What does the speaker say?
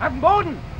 Auf dem Boden!